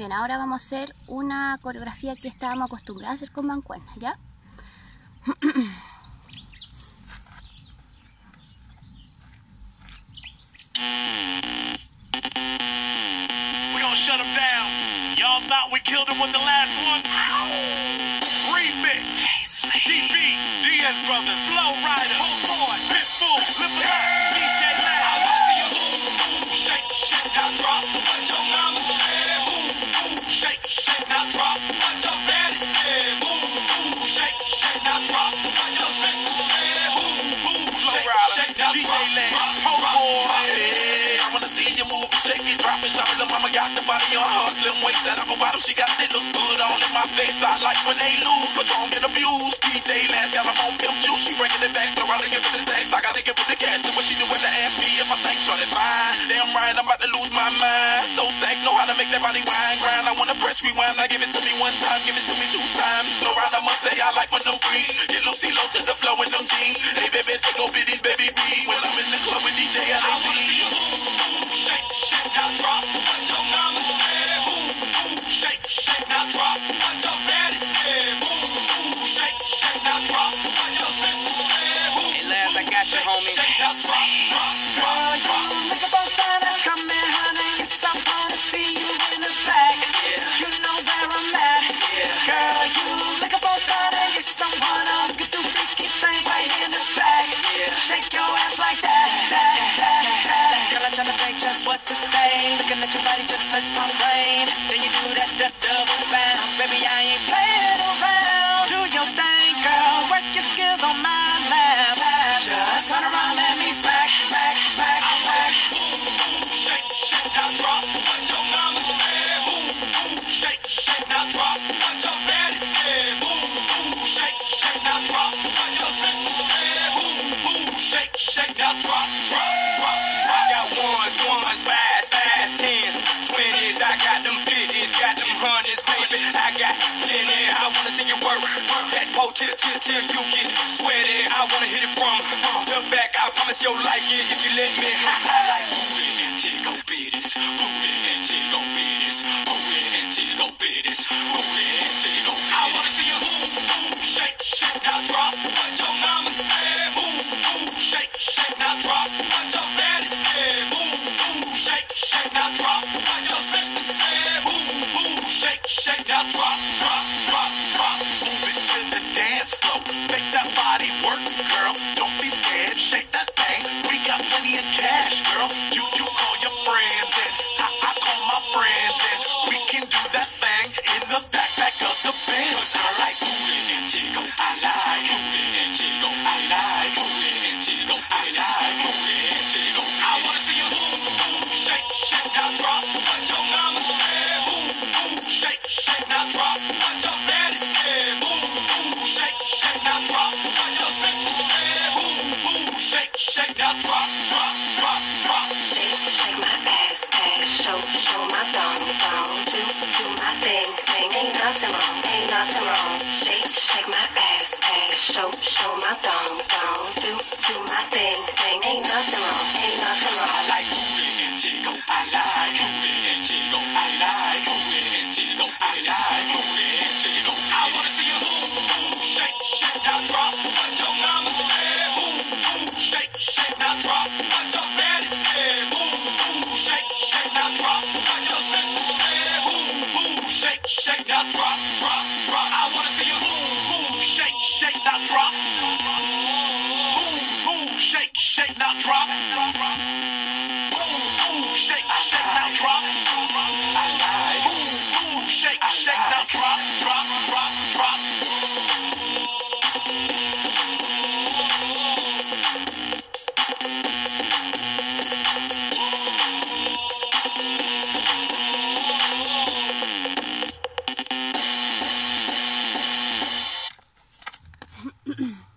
Bien, ahora vamos a hacer una coreografía que estábamos acostumbrados a hacer con mancuernas, ¿ya? We gonna shut him down. Y'all thought we killed him with the last one. Ow! Remix. DB, DS Brothers, Slow Rider, Hold on, Pitbull, Lift yeah! Now drop. Your sister said, move, shake, shake, now drop. DJ Laz, Whole Boy shake it, drop it, shout it, mama got the body on her waist, that upper bottom, she got it look good all in my face. I like when they lose, Patron get abused. DJ Laz got her on pimp juice, she bringing it back, out and give it the stacks. I gotta give it the cash, do what she do when they ask me if I think short fine. Damn right, I'm about to lose my mind. So stack, know how to make that body wine grind. I wanna press rewind, I give it to me one time, give it to me two times. Say I like when them green. Get Lucy low to the flow in them jeans. Hey baby, take over these baby B. When I'm in the club with DJ, I like Shake, shake, now drop. What your mama said. Move, shake, shake, now drop. What your daddy said. Move, shake, shake, now drop. What your sister said. Move, hey, Laz, I got you, homie. Shake, now drop, drop, drop, what to say. Looking at your body just hurts my brain. Then you do that, that double bounce. Baby, I ain't playing around. Do your thing, girl. Work your skills on my lap. Just turn around, let me smack, smack, smack, smack. Shake, shake, now drop. What your mama said. Ooh, shake, shake, now drop. What your daddy said. Ooh, shake, shake, now drop. What your sister said. Ooh, shake, shake, now drop, drop. Till, till, till you get sweaty. I wanna hit it from, the back. I promise you'll like it if you let me. I got plenty of nothing wrong, ain't nothing wrong. Shake, shake my ass, ass, show, show my thong, thong, do, do my thing, thing. Ain't nothing wrong, ain't nothing shake, now drop. Boom, boom, shake, shake, now drop. Boom, boom, shake, shake, now drop, drop, drop, drop. mm